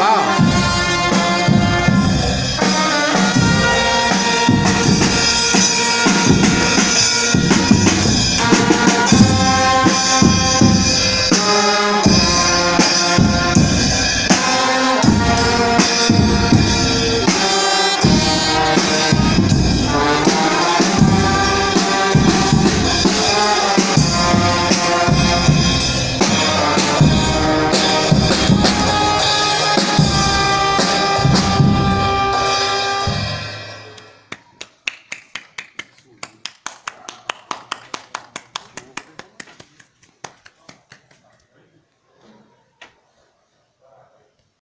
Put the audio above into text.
Wow.